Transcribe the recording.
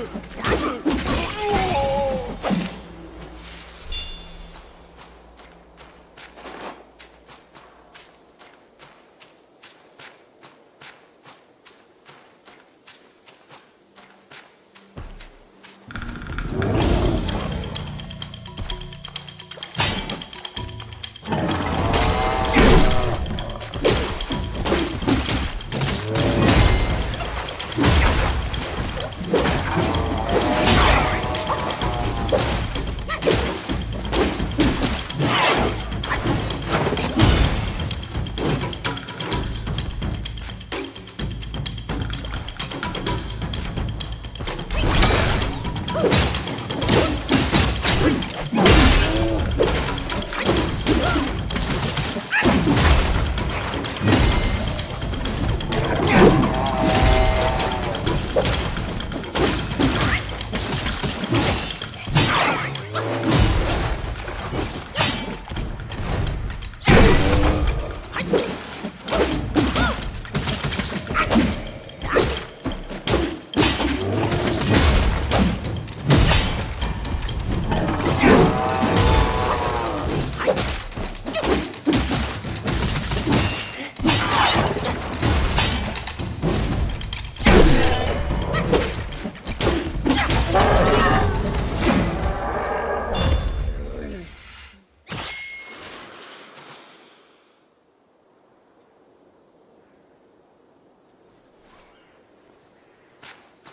Yeah.